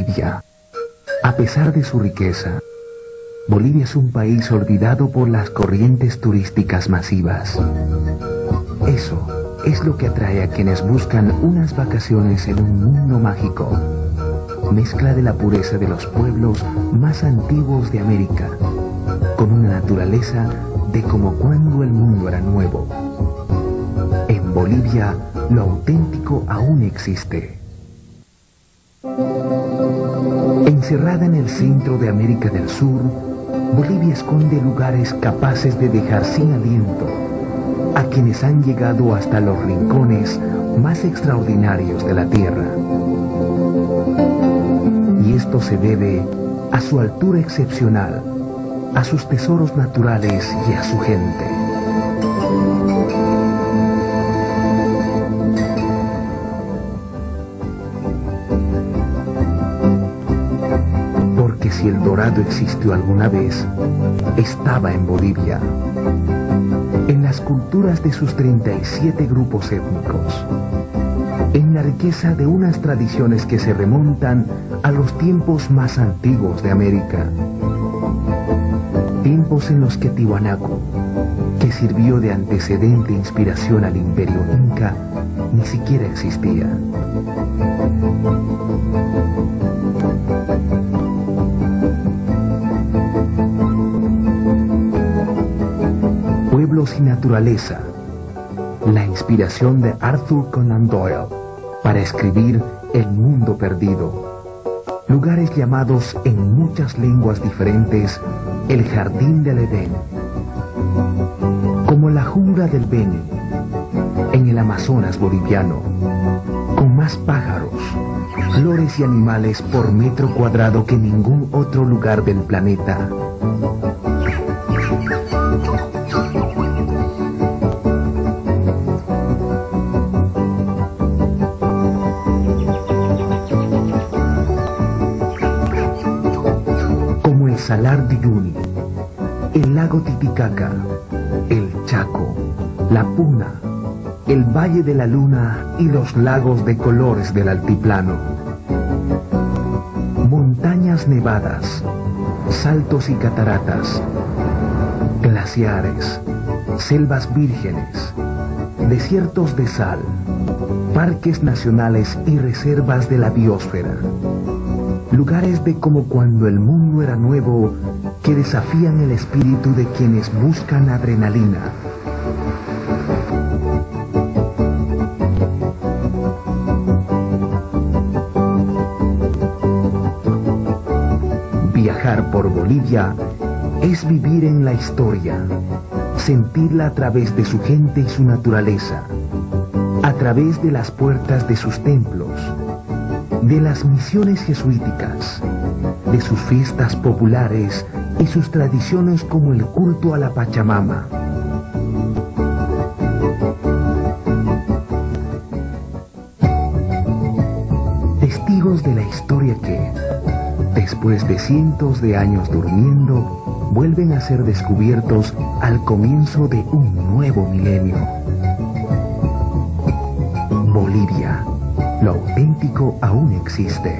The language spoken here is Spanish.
Bolivia. A pesar de su riqueza, Bolivia es un país olvidado por las corrientes turísticas masivas. Eso es lo que atrae a quienes buscan unas vacaciones en un mundo mágico. Mezcla de la pureza de los pueblos más antiguos de América, con una naturaleza de como cuando el mundo era nuevo. En Bolivia, lo auténtico aún existe. Encerrada en el centro de América del Sur, Bolivia esconde lugares capaces de dejar sin aliento a quienes han llegado hasta los rincones más extraordinarios de la Tierra. Y esto se debe a su altura excepcional, a sus tesoros naturales y a su gente. Si el dorado existió alguna vez, estaba en Bolivia. En las culturas de sus 37 grupos étnicos, en la riqueza de unas tradiciones que se remontan a los tiempos más antiguos de América, tiempos en los que Tiwanaku, que sirvió de antecedente e inspiración al imperio inca, ni siquiera existía. Y Naturaleza, la inspiración de Arthur Conan Doyle para escribir El Mundo Perdido. Lugares llamados en muchas lenguas diferentes el Jardín del Edén, como la jungla del Beni, en el Amazonas boliviano, con más pájaros, flores y animales por metro cuadrado que ningún otro lugar del planeta. Salar el lago Titicaca, el Chaco, la Puna, el Valle de la Luna y los lagos de colores del altiplano. Montañas nevadas, saltos y cataratas, glaciares, selvas vírgenes, desiertos de sal, parques nacionales y reservas de la biosfera. Lugares de como cuando el mundo era nuevo que desafían el espíritu de quienes buscan adrenalina. Viajar por Bolivia es vivir en la historia, sentirla a través de su gente y su naturaleza, a través de las puertas de sus templos, de las misiones jesuíticas, de sus fiestas populares y sus tradiciones como el culto a la Pachamama. Testigos de la historia que, después de cientos de años durmiendo, vuelven a ser descubiertos al comienzo de un nuevo milenio. Bolivia, lo auténtico aún existe.